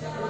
Job.